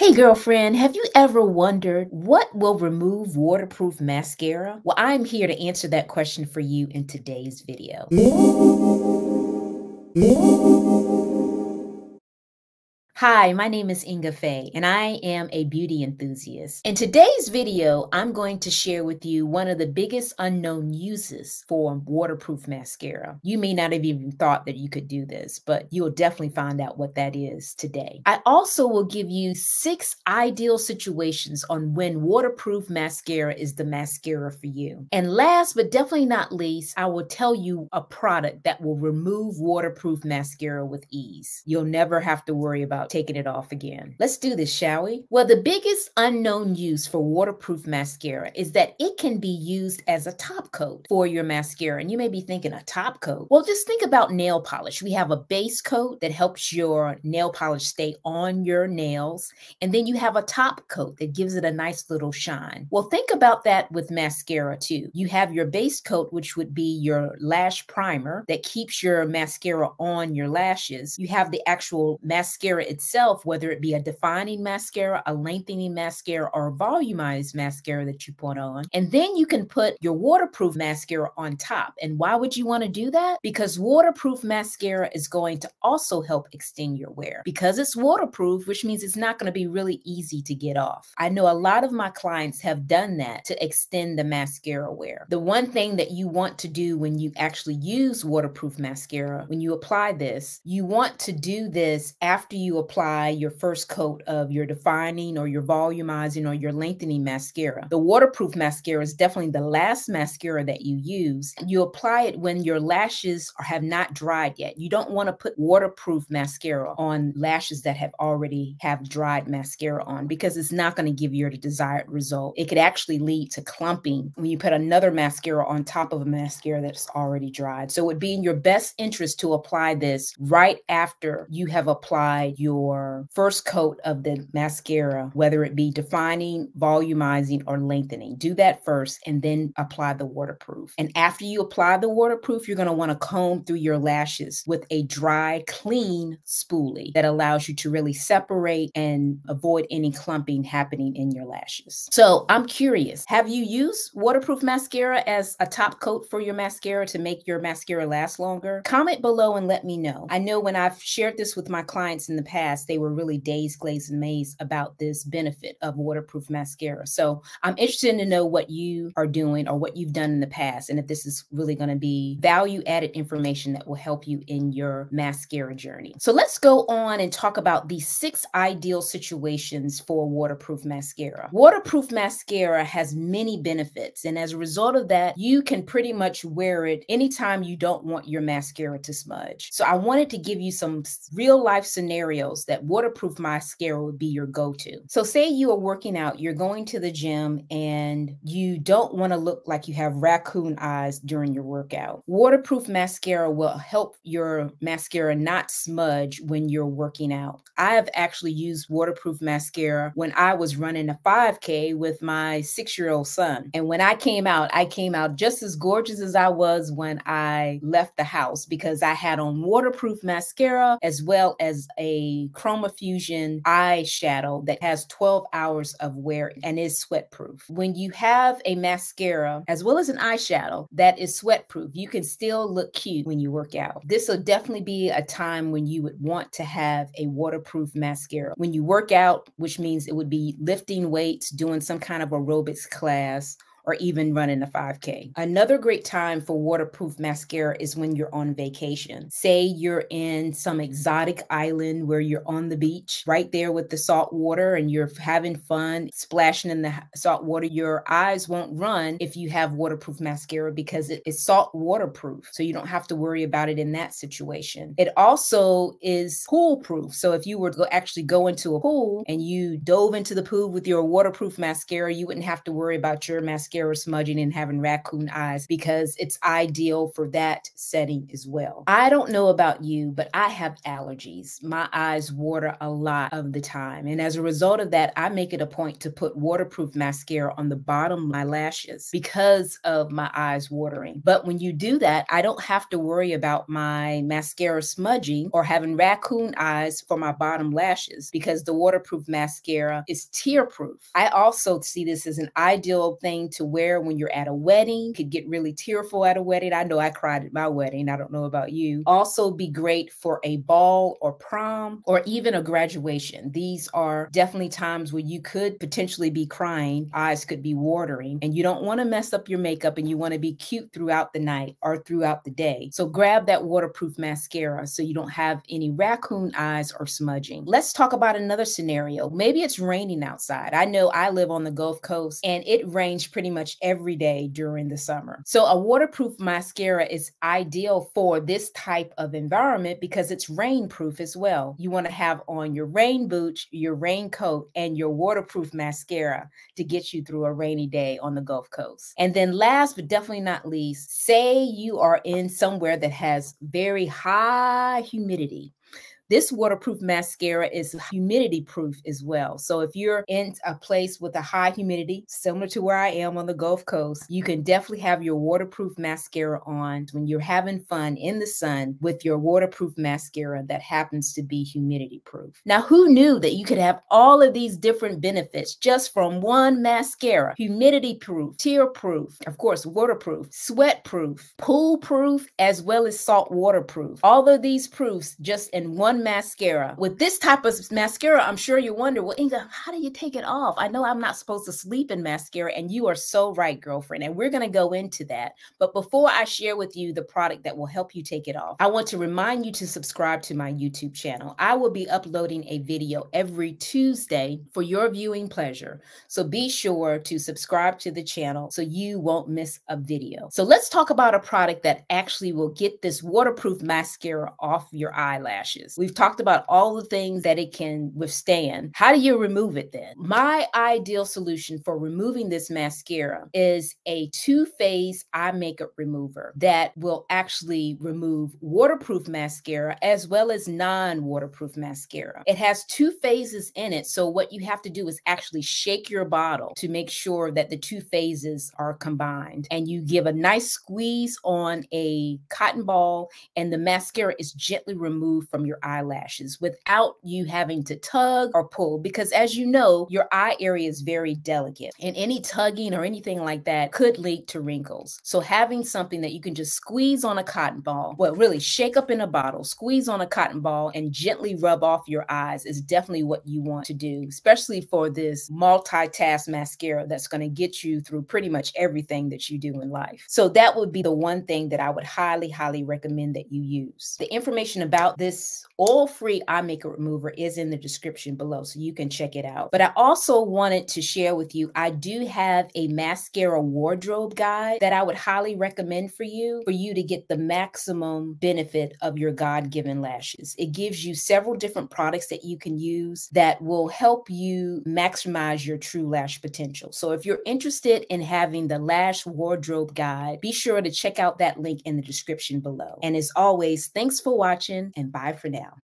Hey girlfriend, have you ever wondered what will remove waterproof mascara? Well, I'm here to answer that question for you in today's video. Hi, my name is Inga Fay, and I am a beauty enthusiast. In today's video, I'm going to share with you one of the biggest unknown uses for waterproof mascara. You may not have even thought that you could do this, but you'll definitely find out what that is today. I also will give you six ideal situations on when waterproof mascara is the mascara for you. And last but definitely not least, I will tell you a product that will remove waterproof mascara with ease. You'll never have to worry about taking it off again. Let's do this, shall we? Well, the biggest unknown use for waterproof mascara is that it can be used as a top coat for your mascara. And you may be thinking a top coat. Well, just think about nail polish. We have a base coat that helps your nail polish stay on your nails. And then you have a top coat that gives it a nice little shine. Well, think about that with mascara too. You have your base coat, which would be your lash primer that keeps your mascara on your lashes. You have the actual mascara itself, whether it be a defining mascara, a lengthening mascara, or a volumized mascara that you put on. And then you can put your waterproof mascara on top. And why would you want to do that? Because waterproof mascara is going to also help extend your wear because it's waterproof, which means it's not going to be really easy to get off. I know a lot of my clients have done that to extend the mascara wear. The one thing that you want to do when you actually use waterproof mascara, when you apply this, you want to do this after you apply apply your first coat of your defining or your volumizing or your lengthening mascara. The waterproof mascara is definitely the last mascara that you use. You apply it when your lashes have not dried yet. You don't want to put waterproof mascara on lashes that have already have dried mascara on because it's not going to give you the desired result. It could actually lead to clumping when you put another mascara on top of a mascara that's already dried. So it would be in your best interest to apply this right after you have applied your your first coat of the mascara, whether it be defining, volumizing, or lengthening. Do that first and then apply the waterproof. And after you apply the waterproof, you're going to want to comb through your lashes with a dry, clean spoolie that allows you to really separate and avoid any clumping happening in your lashes. So I'm curious, have you used waterproof mascara as a top coat for your mascara to make your mascara last longer? Comment below and let me know. I know when I've shared this with my clients in the past, past, they were really dazed, glazed, and amazed about this benefit of waterproof mascara. So I'm interested to know what you are doing or what you've done in the past, and if this is really going to be value added information that will help you in your mascara journey. So let's go on and talk about the six ideal situations for waterproof mascara. Waterproof mascara has many benefits, and as a result of that, you can pretty much wear it anytime you don't want your mascara to smudge. So I wanted to give you some real life scenarios that waterproof mascara would be your go to. So, say you are working out, you're going to the gym, and you don't want to look like you have raccoon eyes during your workout. Waterproof mascara will help your mascara not smudge when you're working out. I have actually used waterproof mascara when I was running a 5K with my six year old son. And when I came out, I came out just as gorgeous as I was when I left the house because I had on waterproof mascara as well as a Chromafusion eyeshadow that has 12 hours of wear and is sweat proof. When you have a mascara as well as an eyeshadow that is sweat proof, you can still look cute when you work out. This will definitely be a time when you would want to have a waterproof mascara. When you work out, which means it would be lifting weights, doing some kind of aerobics class, or even running a 5K. Another great time for waterproof mascara is when you're on vacation. Say you're in some exotic island where you're on the beach, right there with the salt water, and you're having fun splashing in the salt water. Your eyes won't run if you have waterproof mascara because it is salt waterproof. So you don't have to worry about it in that situation. It also is pool proof. So if you were to actually go into a pool and you dove into the pool with your waterproof mascara, you wouldn't have to worry about your mascara mascara smudging and having raccoon eyes because it's ideal for that setting as well. I don't know about you, but I have allergies. My eyes water a lot of the time. And as a result of that, I make it a point to put waterproof mascara on the bottom of my lashes because of my eyes watering. But when you do that, I don't have to worry about my mascara smudging or having raccoon eyes for my bottom lashes because the waterproof mascara is tear proof. I also see this as an ideal thing to wear when you're at a wedding. Could get really tearful at a wedding. I know I cried at my wedding. I don't know about you. Also be great for a ball or prom or even a graduation. These are definitely times where you could potentially be crying, eyes could be watering, and you don't want to mess up your makeup and you want to be cute throughout the night or throughout the day. So grab that waterproof mascara so you don't have any raccoon eyes or smudging. Let's talk about another scenario. Maybe it's raining outside. I know I live on the Gulf Coast and it rains pretty much every day during the summer. So a waterproof mascara is ideal for this type of environment because it's rainproof as well. You want to have on your rain boots, your raincoat, and your waterproof mascara to get you through a rainy day on the Gulf Coast. And then last but definitely not least, say you are in somewhere that has very high humidity. This waterproof mascara is humidity proof as well. So if you're in a place with a high humidity, similar to where I am on the Gulf Coast, you can definitely have your waterproof mascara on when you're having fun in the sun with your waterproof mascara that happens to be humidity proof. Now, who knew that you could have all of these different benefits just from one mascara? Humidity proof, tear proof, of course, waterproof, sweat proof, pool proof, as well as salt water proof. All of these proofs just in one mascara. With this type of mascara, I'm sure you wonder, well, Inga, how do you take it off? I know I'm not supposed to sleep in mascara, and you are so right, girlfriend. And we're going to go into that. But before I share with you the product that will help you take it off, I want to remind you to subscribe to my YouTube channel. I will be uploading a video every Tuesday for your viewing pleasure. So be sure to subscribe to the channel so you won't miss a video. So let's talk about a product that actually will get this waterproof mascara off your eyelashes. We've We've talked about all the things that it can withstand. How do you remove it then? My ideal solution for removing this mascara is a two phase eye makeup remover that will actually remove waterproof mascara as well as non waterproof mascara. It has two phases in it. So, what you have to do is actually shake your bottle to make sure that the two phases are combined. And you give a nice squeeze on a cotton ball, and the mascara is gently removed from your eye eyelashes without you having to tug or pull. Because as you know, your eye area is very delicate, and any tugging or anything like that could lead to wrinkles. So, having something that you can just squeeze on a cotton ball, well, really shake up in a bottle, squeeze on a cotton ball, and gently rub off your eyes is definitely what you want to do, especially for this multitask mascara that's going to get you through pretty much everything that you do in life. So, that would be the one thing that I would highly, highly recommend that you use. The information about this oil-free eye makeup remover is in the description below, so you can check it out. But I also wanted to share with you, I do have a mascara wardrobe guide that I would highly recommend for you, for you to get the maximum benefit of your God-given lashes. It gives you several different products that you can use that will help you maximize your true lash potential. So if you're interested in having the lash wardrobe guide, be sure to check out that link in the description below. And as always, thanks for watching and bye for now.